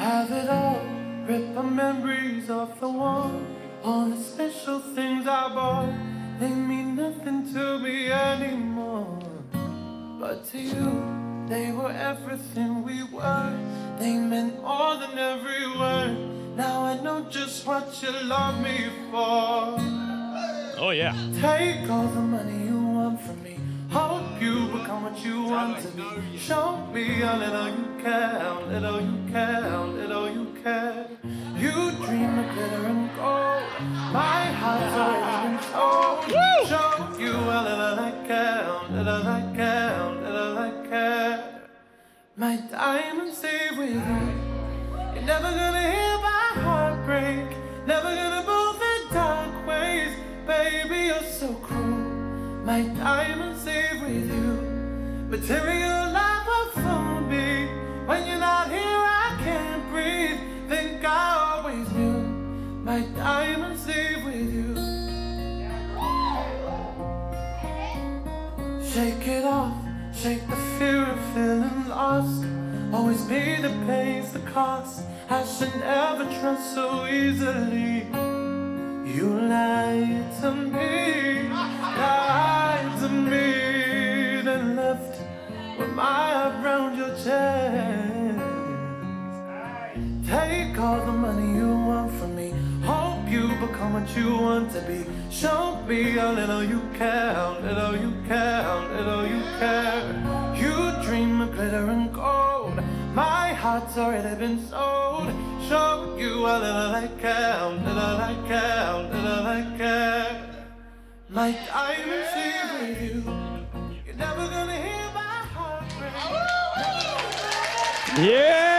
have it all. Rip the memories of the one. All the special things I bought, they mean nothing to me anymore. But to you, they were everything we were. They meant more than every word. Now I know just what you love me for. Oh, yeah. Take all the money you want from me. Hope you become what you want to be. Show me a little you care, how little you care. You a little I care, little I care, little I care. My diamonds stay with you. You're never gonna hear my heart break. Never gonna move in dark ways. Baby, you're so cruel. My diamonds stay with you. Material love will fool me. When you're not here, I can't breathe. Think I always knew. My diamonds Shake it off, shake the fear of feeling lost. Always me that pays the cost. I should never trust so easily. You lied to me, lied to me, then left with my arm around your chest. Take all the money you want from me. Hope you become what you want to be. Show me how little you care, heart's already been sold. Show you how little I care, little I care, little I care. My diamonds stay with you. You're never gonna hear my heart. Yeah,